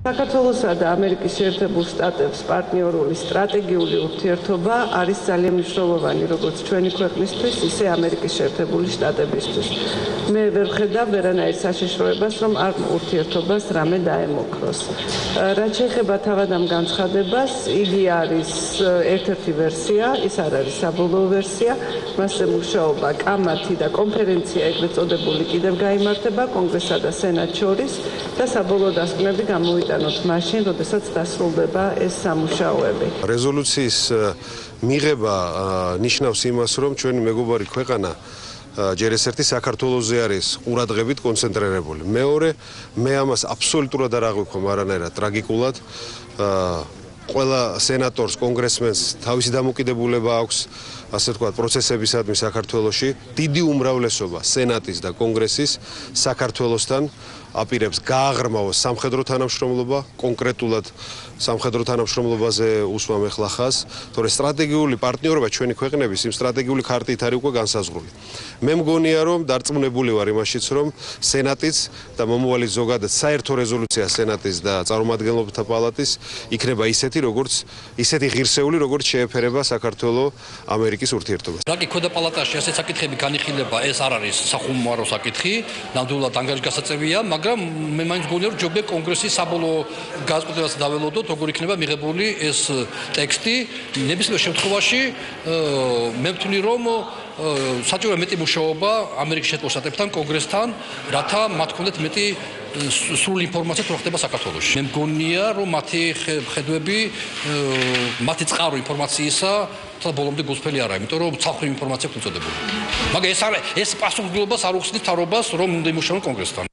საქართველოსა და ამერიკის შეერთებულ შტატებს პარტნიორული სტრატეგიული ურთიერთობა არის ძალიან მნიშვნელოვანი როგორც ჩვენი ქვეყნისთვის, ისე ამერიკის შეერთებული შტატებისთვის. მე ვერ ხედავ ვერანაირ საშიშროებას, რომ ამ ურთიერთობას რამე დაემოქროს. რაც შეეხება თავად ამ განცხადებას, იგი არის ერთ-ერთი ვერსია, ის არ არის საბოლოო ვერსია, მასზე მუშაობა კამათი და კონფერენცია ეგრეთ წოდებული კიდევ გამართება კონგრესსა და სენატს შორის და საბოლოო დასკვნები გამოვიდა გაიტანოთ მაშინ, როდესაც დასრულდება ეს სამუშაოები. რეზოლუციის მიღება ნიშნავს იმას, რომ ჩვენი მეგობარი ქვეყანა ჯერ ეს ერთი საქართველოსზე არის ყურადღებით კონცენტრირებული. მეორე, მე ამას აბსოლუტურად არ აღვიქვამ არანაირად ტრაგიკულად. ყველა სენატორს, კონგრესმენს თავისი დამოკიდებულება აქვს, ასე ვთქვათ, პროცესებისადმი საქართველოში. დიდი უმრავლესობა სენატის და კონგრესის საქართველოსთან აპირებს გააღრმავოს სამხედრო თანამშრომლობა, კონკრეტულად სამხედრო თანამშრომლობაზე უსვამ ახლა ხას, თორე სტრატეგიული პარტნიორობა ჩვენი ქვეყნების იმ სტრატეგიული ქარტით არის უკვე განსაზღვრული. მე მგონია რომ დარწმუნებული ვარ იმაშიც რომ სენატიც და მომავალი ზოგადად საერთო რეზოლუცია სენატის და წარმომადგენლობთა პალატის იქნება ისეთი როგორც ისეთი ღირსეული როგორც შეეფერება საქართველოს ამერიკის ურთიერთობას. რაკი ქვედა პალატაში ასეთ საკითხები განიხილება ეს არ არის სახუმარო საკითხი, ნამდვილად ანგარიშგასაწევია, მაგრამ მე მაინც გონია რომ ჯობია კონგრესის საბოლოო განწყობას დაველოდოთ როგორ იქნება მიღებული ეს ტექსტი. ნებისმიერ შემთხვევაში მე ვთვლი რომ საჭირო მეტი მუშაობა ამერიკის შეერთებულ შტატებთან კონგრესთან რათა მათ ქონდეთ მეტი სრული ინფორმაცია თუ ხდება საქართველოში. მე მგონია რომ მათი ხედვები მათი წყარო ინფორმაციისა და ბოლომდე გულწრფელი არა იმიტომ რომ ცალკე ინფორმაცია გვწოდებული მაგრამ ეს არ ეს პასუხისმგებლობას არ უხსნით თავრობას რომ უნდა იმუშაონ კონგრესთან